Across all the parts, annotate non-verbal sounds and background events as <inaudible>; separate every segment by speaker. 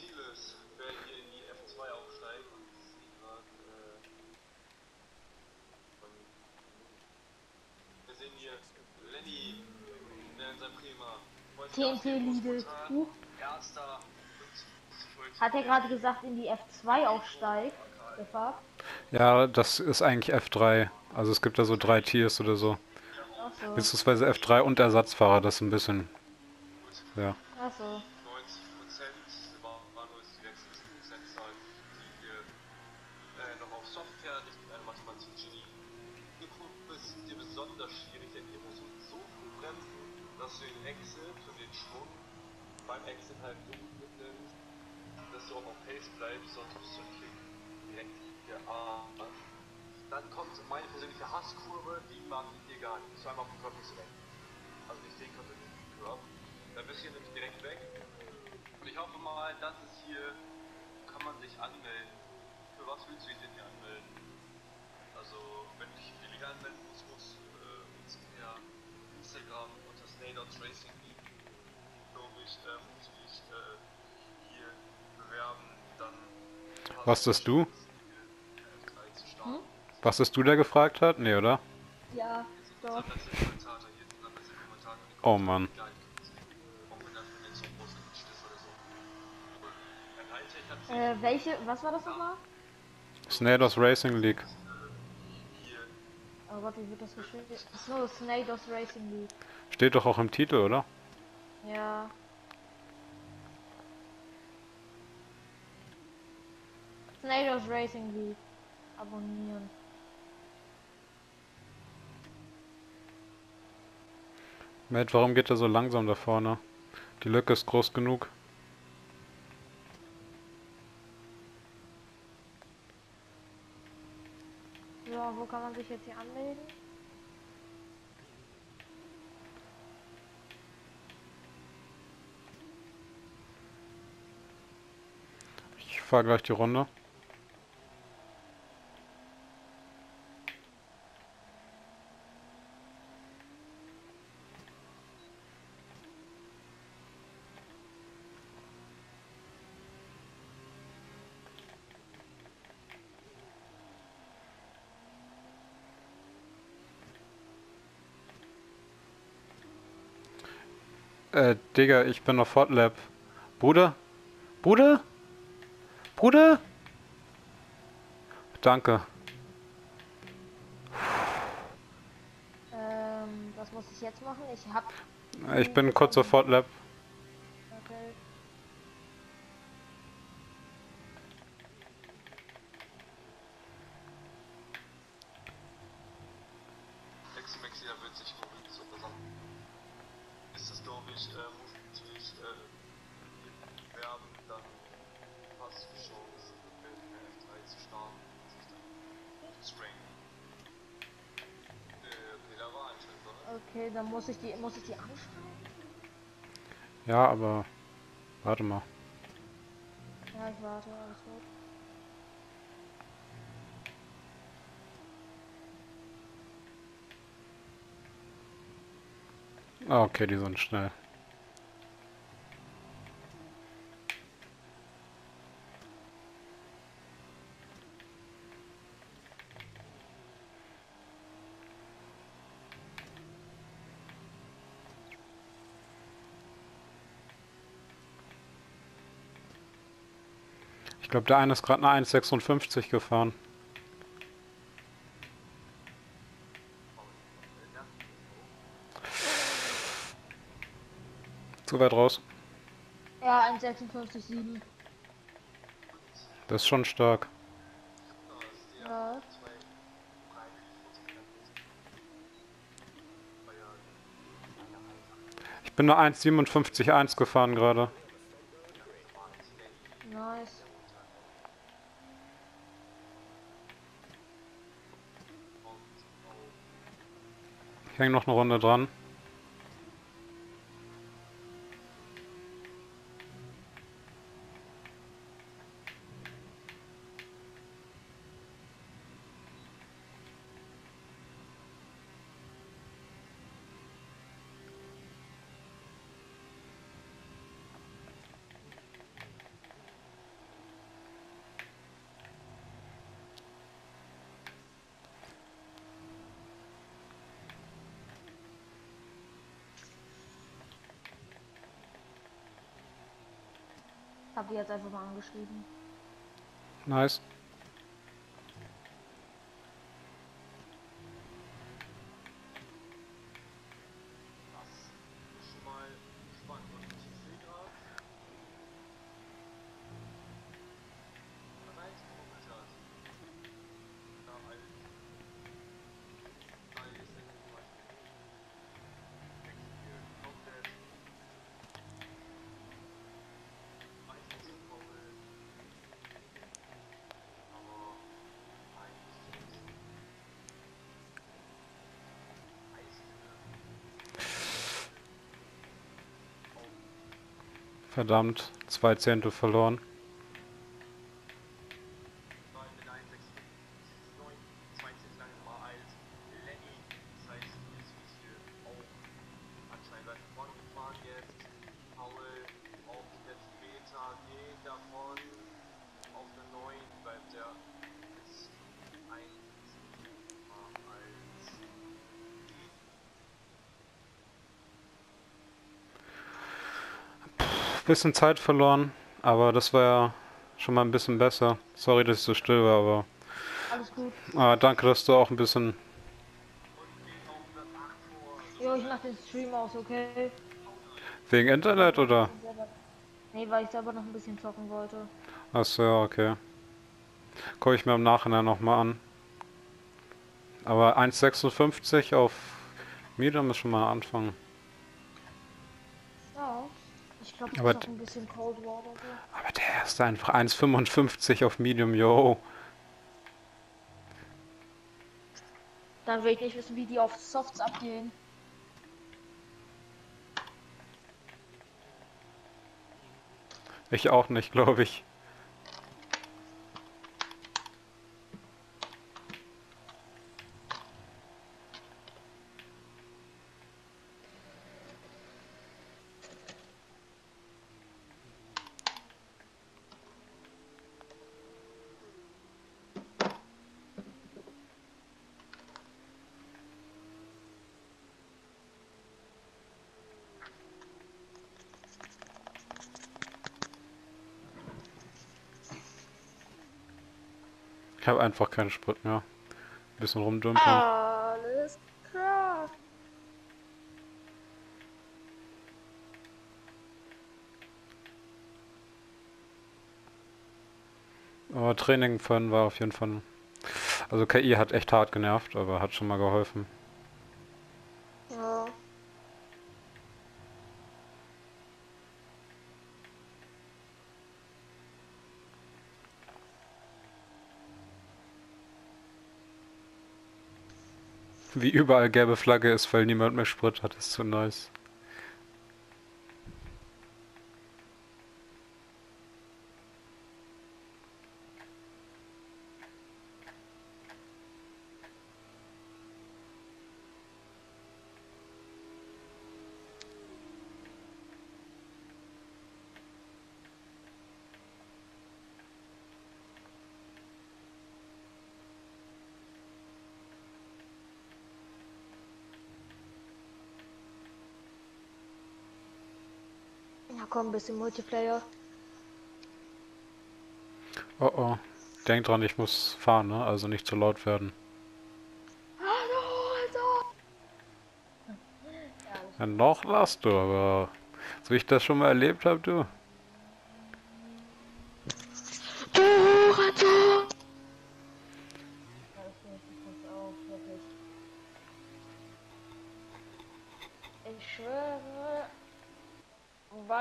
Speaker 1: Ziel ist, wer hier in die F2 aufsteigt und ich sehe gerade, äh, von- wir sehen hier Lenny, der in seinem Prima.
Speaker 2: TNT Lidl. Huch.
Speaker 1: Erster.
Speaker 2: Hat er gerade gesagt, in die F2 aufsteigt? Gefragt?
Speaker 3: Ja, das ist eigentlich F3. Also es gibt da so drei Tiers oder so. Beziehungsweise F3 und Ersatzfahrer, das ist ein bisschen. Ja.
Speaker 2: Achso.
Speaker 1: 90 dass du den Exit und den Schwung beim Exit halt so mitnimmst, dass du auch auf Pace bleibst, sonst bist du natürlich direkt hier A. Dann kommt meine persönliche Hasskurve, die mag ich hier gar nicht. Zweimal vom Körper ist weg. Also nicht den Körper, den Drop. Da bist du nämlich direkt weg. Und ich hoffe mal, dass es hier kann man sich anmelden. Für was willst du dich denn hier anmelden? Also, wenn du dich illegal anmelden musst, musst äh, Instagram unter Snadots Racing League, glaube ich, äh, musst du dich äh, hier bewerben. Dann hast
Speaker 3: Was bist du?
Speaker 1: die Chance, hier F3 zu starten.
Speaker 3: Was ist du, der gefragt hat? Nee, oder?
Speaker 2: Ja, doch.
Speaker 3: Oh Mann.
Speaker 2: Äh, welche, was war das nochmal?
Speaker 3: Snados Racing League.
Speaker 1: hier
Speaker 2: Oh Gott, wie wird das geschrieben? Snow Snados Racing League.
Speaker 3: Steht doch auch im Titel, oder?
Speaker 2: Ja. Snados Racing League. Abonnieren.
Speaker 3: Matt, warum geht er so langsam da vorne? Die Lücke ist groß genug.
Speaker 2: So, wo kann man sich jetzt hier anmelden?
Speaker 3: Ich fahre gleich die Runde. Äh, Digga, ich bin auf Hotlab. Bruder? Bruder? Bruder? Danke.
Speaker 2: Ähm, was muss ich jetzt machen? Ich hab.
Speaker 3: Ich bin kurz auf Hotlab.
Speaker 2: Okay.
Speaker 1: Maxi Maxi, da wird sich wohl so zusammen. Ist das, glaube ich, äh, muss natürlich äh, werben, dann hast du die Chance, in der F3 zu starten und sich dann hochzuranken. Äh, okay, da war anscheinend so, ne?
Speaker 2: Okay, dann muss ich die, muss ich die anschreiben?
Speaker 3: Ja, aber. Warte mal.
Speaker 2: Ja, ich warte, alles gut.
Speaker 3: Ah, okay, die sind schnell. Ich glaube, der eine ist gerade eine 1,56 gefahren. Zu weit raus.
Speaker 2: Ja, 1,56,7.
Speaker 3: Das ist schon stark.
Speaker 2: Ja.
Speaker 3: Ich bin nur 1,57,1 gefahren gerade.
Speaker 2: Nice.
Speaker 3: Ich hänge noch eine Runde dran.
Speaker 2: Hab die jetzt einfach mal angeschrieben.
Speaker 3: Nice.
Speaker 1: Das ist schon mal spannend. Und ich sehe gerade. Nein, Kilometer. Da alt. Da ist der zum Beispiel. Wechsel, komplett. Einzelkommel. Aber eigentlich.
Speaker 3: Verdammt, zwei Zehntel verloren.
Speaker 1: Neun mit 1, 6, 9, 20 lang Nummer 1. Lenny, das heißt, ist jetzt hier auch anscheinend weit vorne gefahren jetzt. Paul auf die letzten Meter geht davon. Auf der 9 bleibt er jetzt 1, 1.
Speaker 3: Bisschen Zeit verloren, aber das war ja schon mal ein bisschen besser. Sorry, dass ich so still war, aber
Speaker 2: Alles gut.
Speaker 3: ah, danke, dass du auch ein bisschen.
Speaker 2: Jo, ich mach den Stream aus, okay?
Speaker 3: Wegen Internet oder?
Speaker 2: Nee, weil ich selber noch ein bisschen zocken wollte.
Speaker 3: Achso, ja, okay. Gucke ich mir im Nachhinein nochmal an. Aber 1,56 auf Medium ist schon mal ein Anfang.
Speaker 2: Ja. Ich
Speaker 3: Aber. Aber der erste einfach 1,55 auf Medium, yo.
Speaker 2: Dann will ich nicht wissen, wie die auf Softs abgehen.
Speaker 3: Ich auch nicht, glaube ich. Habe einfach keinen Sprit mehr. Ein bisschen rumdümpeln.
Speaker 2: Alles klar.
Speaker 3: Aber Training vorhin war auf jeden Fall. Also KI hat echt hart genervt, aber hat schon mal geholfen. Wie überall gelbe Flagge ist, weil niemand mehr Sprit hat, ist zu nice.
Speaker 2: Komm, ein bisschen Multiplayer.
Speaker 3: Oh oh. Denk dran, ich muss fahren, ne? Also nicht zu laut werden.
Speaker 2: Hallo, Alter!
Speaker 3: Ja, noch lass du, aber so wie ich das schon mal erlebt habe. Du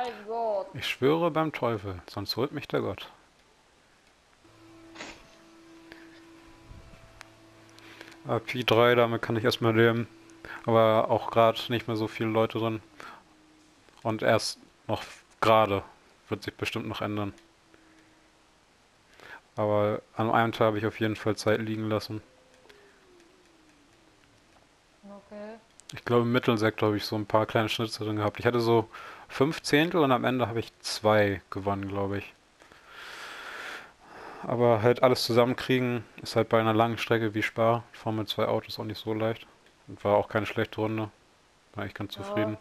Speaker 2: bei Gott.
Speaker 3: Ich schwöre beim Teufel, sonst holt mich der Gott. Ah, Pi 3, damit kann ich erstmal leben. Aber auch gerade nicht mehr so viele Leute drin. Und erst noch gerade wird sich bestimmt noch ändern. Aber an einem Tag habe ich auf jeden Fall Zeit liegen lassen.
Speaker 2: Okay.
Speaker 3: Ich glaube im Mittelsektor habe ich so ein paar kleine Schnitze drin gehabt. Ich hatte so fünf Zehntel und am Ende habe ich zwei gewonnen, glaube ich. Aber halt alles zusammenkriegen ist halt bei einer langen Strecke wie Spa, fahren mit zwei Autos auch nicht so leicht. Und war auch keine schlechte Runde. War ich ganz
Speaker 2: Ja.
Speaker 3: zufrieden.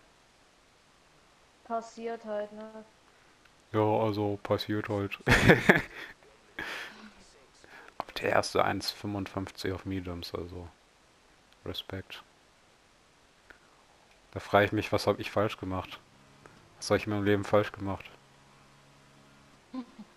Speaker 2: Passiert halt, ne?
Speaker 3: Ja, also passiert halt. <laughs> Aber der erste 1,55 auf Mediums, also Respekt. Da frage ich mich, was habe ich falsch gemacht? Was habe ich in meinem Leben falsch gemacht? <laughs>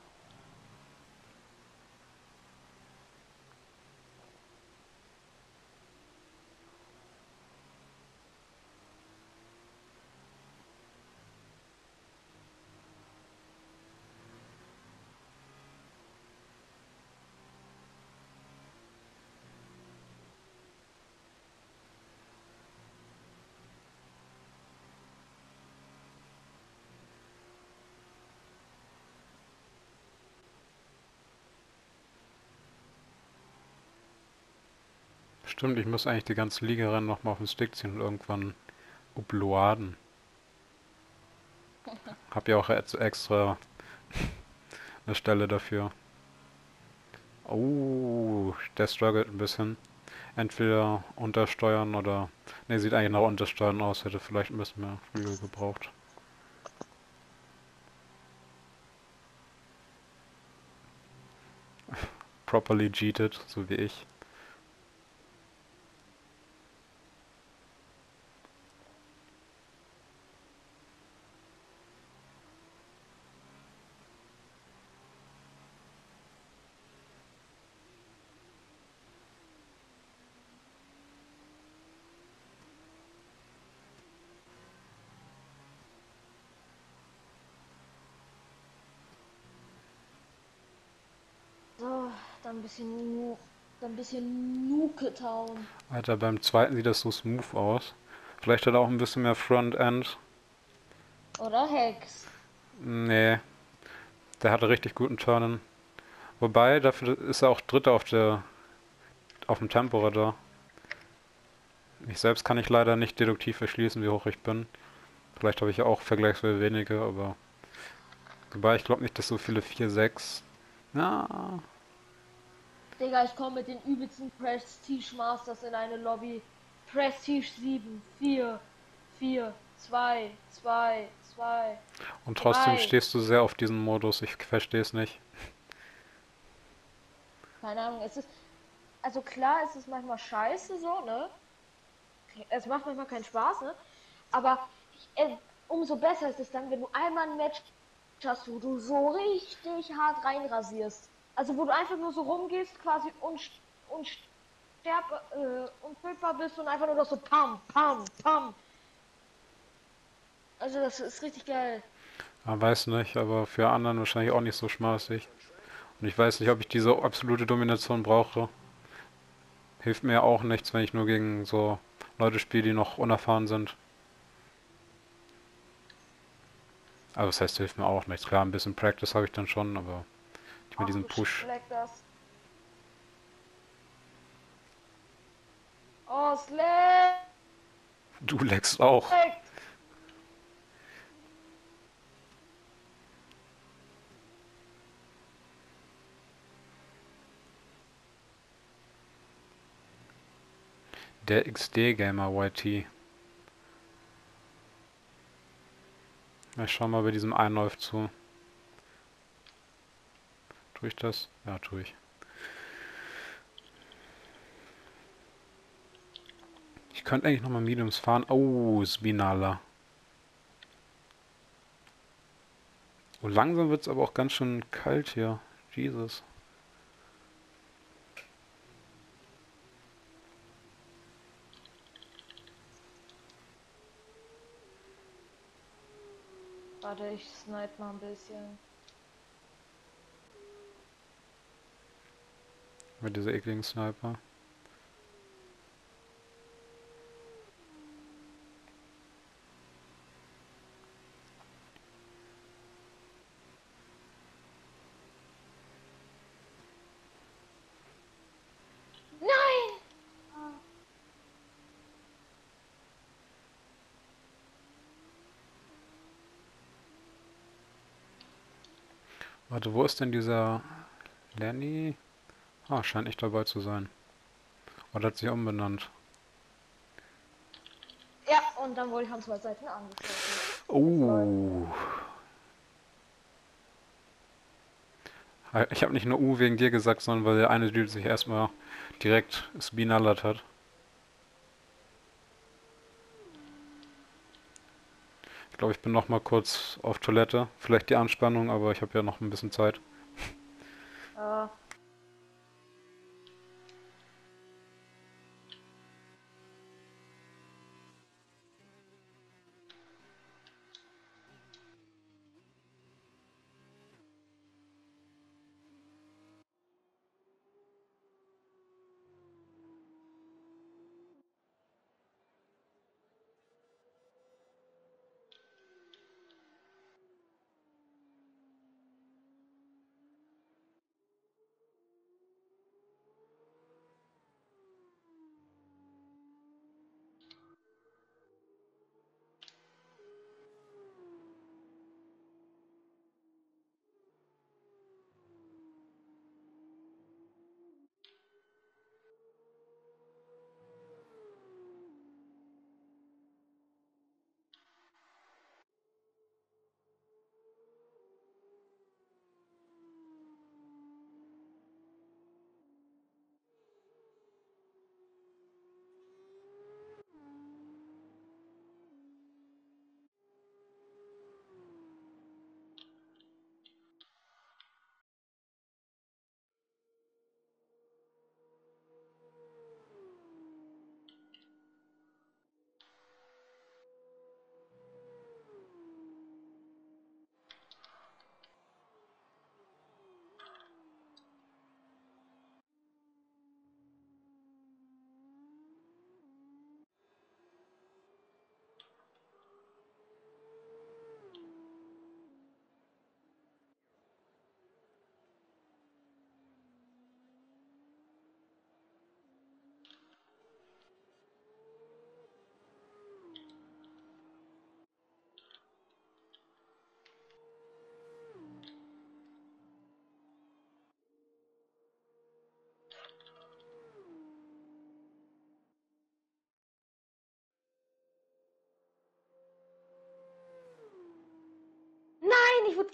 Speaker 3: Stimmt, ich muss eigentlich die ganze Liga nochmal auf den Stick ziehen und irgendwann uploaden. <laughs> Hab ja auch extra eine Stelle dafür. Oh, der struggelt ein bisschen. Entweder untersteuern oder... Ne, sieht eigentlich nach untersteuern aus. Hätte vielleicht ein bisschen mehr Flügel gebraucht. <laughs> Properly cheated, so wie ich.
Speaker 2: Dann ein bisschen nu dann ein bisschen Nuke Town.
Speaker 3: Alter, beim zweiten sieht das so smooth aus. Vielleicht hat er auch ein bisschen mehr Frontend.
Speaker 2: Oder Hex.
Speaker 3: Nee. Der hatte richtig guten Turnen. Wobei, dafür ist er auch Dritter auf der auf dem Temporadar. Ich selbst kann ich leider nicht deduktiv erschließen, wie hoch ich bin. Vielleicht habe ich ja auch vergleichsweise wenige, aber wobei ich glaube nicht, dass so viele 4, 6. Ja,
Speaker 2: Digga, ich komme mit den übelsten Prestige Masters in eine Lobby. Prestige 7, 4, 4, 2, 2, 2.
Speaker 3: Und trotzdem 3. stehst du sehr auf diesen Modus. Ich verstehe es nicht.
Speaker 2: Keine Ahnung, es ist. Also klar, es ist manchmal scheiße so, ne? Es macht manchmal keinen Spaß, ne? Aber äh, umso besser ist es dann, wenn du einmal ein Match hast, wo du so richtig hart reinrasierst. Also wo du einfach nur so rumgehst, quasi unsterb, äh, bist und einfach nur noch so pam, pam, pam. Also das ist richtig geil.
Speaker 3: Ja, weiß nicht, aber für anderen wahrscheinlich auch nicht so schmaßig. Und ich weiß nicht, ob ich diese absolute Domination brauche. Hilft mir auch nichts, wenn ich nur gegen so Leute spiele, die noch unerfahren sind. Also das heißt, hilft mir auch nichts. Klar, ein bisschen Practice habe ich dann schon, aber will diesen Push. Du leckst auch. Der XD-Gamer YT. Ich schau mal bei diesem Einläuf zu. Tue ich das? Ja, tue ich. Ich könnte eigentlich nochmal Mediums fahren. Oh, Spinala. Oh, langsam wird es aber auch ganz schön kalt hier. Jesus.
Speaker 2: Warte, ich snipe mal ein bisschen.
Speaker 3: Mit dieser ekligen Sniper. Warte, wo ist denn dieser Lenny? Ah, scheint nicht dabei zu sein. Oder hat sich umbenannt.
Speaker 2: Ja, und dann wurde ich an zwei Seiten angeschossen.
Speaker 3: Oh. Ich habe nicht nur U wegen dir gesagt, sondern weil der eine Dude sich erstmal direkt spinallert hat. Ich glaube, ich bin noch mal kurz auf Toilette. Vielleicht die Anspannung, aber ich habe ja noch ein bisschen Zeit.
Speaker 2: Äh,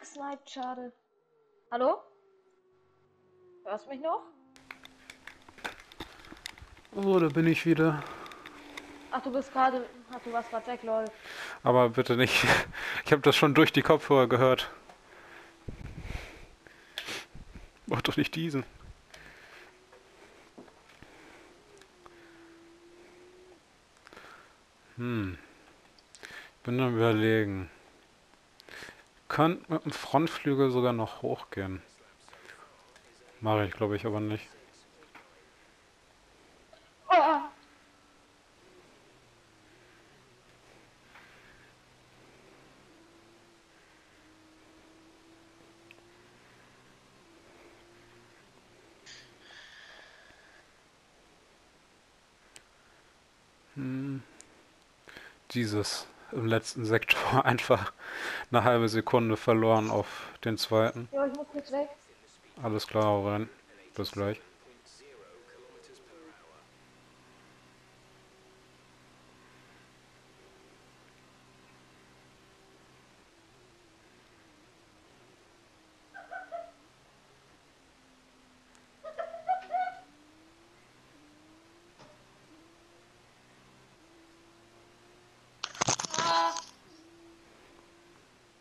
Speaker 2: gesniped, schade. Hallo? Hörst du mich noch?
Speaker 3: Oh, da bin ich wieder.
Speaker 2: Ach, du bist gerade. Ach, du warst gerade weg, lol.
Speaker 3: Aber bitte nicht. <laughs> Ich habe das schon durch die Kopfhörer gehört. Mach doch nicht diesen. Hm. Ich bin am überlegen. Könnte mit dem Frontflügel sogar noch hochgehen. Mache ich, glaube ich, aber nicht.
Speaker 2: Oh.
Speaker 3: Dieses im letzten Sektor <laughs> einfach eine halbe Sekunde verloren auf den zweiten.
Speaker 2: ja, ich muss kurz weg.
Speaker 3: Alles klar, rein. Bis gleich.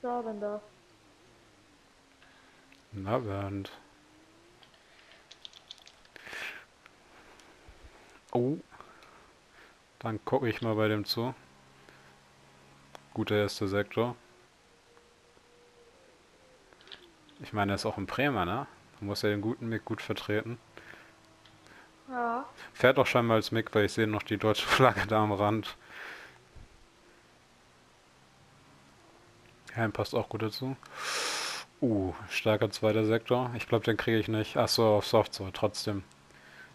Speaker 2: Da.
Speaker 3: Na, Bernd. Oh. Dann gucke ich mal bei dem zu. Guter erster Sektor. Ich meine, er ist auch ein Bremer, ne? Da muss er den guten Mick gut vertreten.
Speaker 2: Ja.
Speaker 3: Fährt auch scheinbar als Mick, weil ich sehe noch die deutsche <laughs> Flagge da am Rand. Helm passt auch gut dazu. Uh, starker zweiter Sektor. Ich glaube, den kriege ich nicht. Achso, auf Soft so, trotzdem.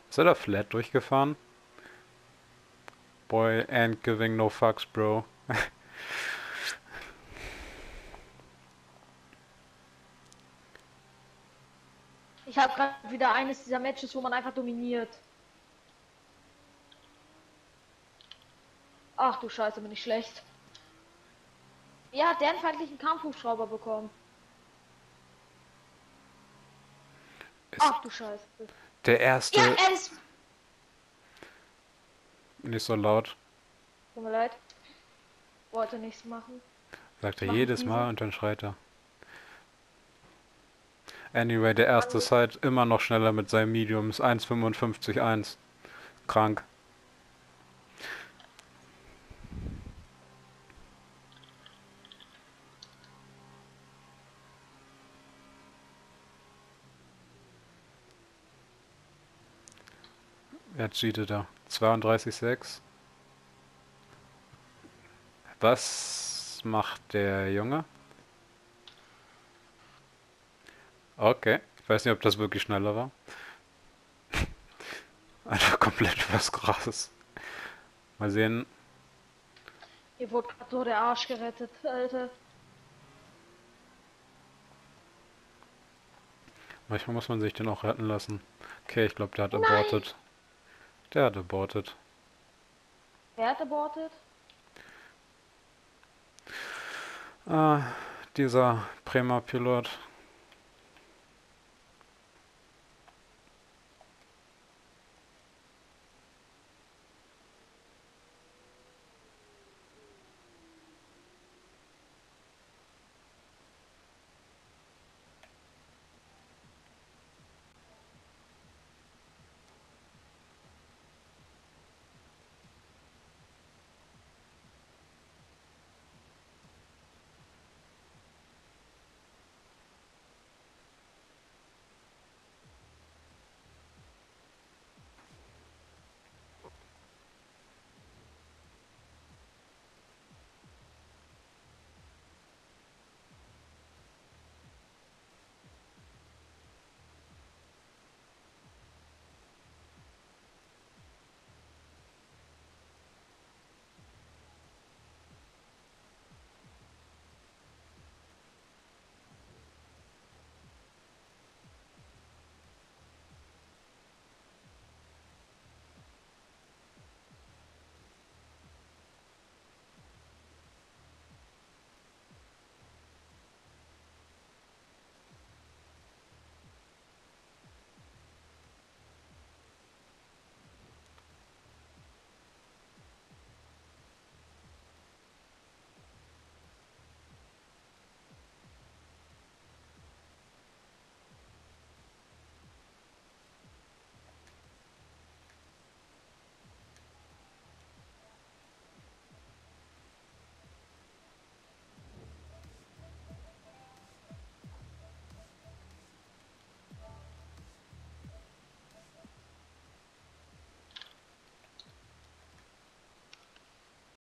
Speaker 3: Ist er da flat durchgefahren? Boy, ain't giving no fucks, bro. <laughs>
Speaker 2: Ich habe gerade wieder eines dieser Matches, wo man einfach dominiert. Ach du Scheiße, bin ich schlecht. Ja, der einen feindlichen Kampfhubschrauber bekommen. Ach du Scheiße.
Speaker 3: Der erste.
Speaker 2: Ja, er ist.
Speaker 3: Nicht so laut.
Speaker 2: Tut mir leid. Wollte nichts machen.
Speaker 3: Sagt er
Speaker 2: Machen
Speaker 3: jedes. Mal und dann schreit er. Anyway, der erste ist halt immer noch schneller mit seinem Medium. Ist 1,55,1. Krank. Wer cheatet da? 32,6. Was macht der Junge? Okay, ich weiß nicht, ob das wirklich schneller war. <laughs> Einfach komplett übers Gras. Mal sehen.
Speaker 2: Hier wurde gerade so der Arsch gerettet, Alter.
Speaker 3: Manchmal muss man sich den auch retten lassen. Okay, ich glaube, der hat
Speaker 2: Nein.
Speaker 3: abortet. Der hat abortet.
Speaker 2: Wer hat abortet?
Speaker 3: Ah, dieser Prima-Pilot.